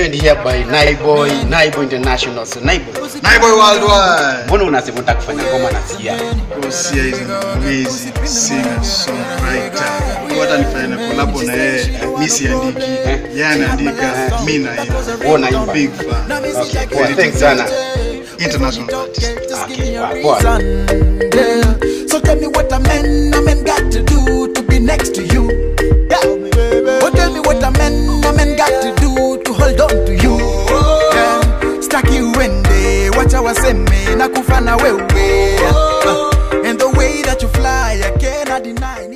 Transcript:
joined here by Naiboy, Naiboy International. So Naiboy, Naiboy Worldwide. mbona unasema unataka kufanya ngoma na Sia? Because Sia is an amazing singer, songwriter. Hata nifanye na collab na yeye, mimi siandiki. Yeye anaandika, mimi na yeye. Wewe unaimba. Big fan. Okay, poa, thanks sana. International artist. Okay, poa. So tell me what a man, waseme na kufana wewe. Oh, and the way that you fly I cannot deny